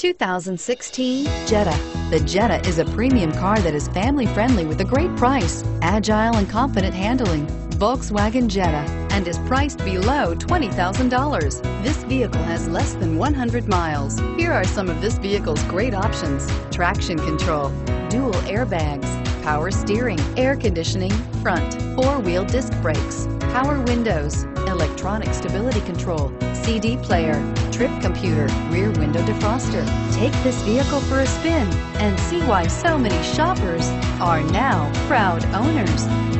2016 Jetta. The Jetta is a premium car that is family friendly with a great price, agile and confident handling. Volkswagen Jetta and is priced below $20,000. This vehicle has less than 100 miles. Here are some of this vehicle's great options. Traction control, dual airbags, power steering, air conditioning, front, four-wheel disc brakes, power windows, electronic stability control, CD player, trip computer, rear window defroster. Take this vehicle for a spin and see why so many shoppers are now proud owners.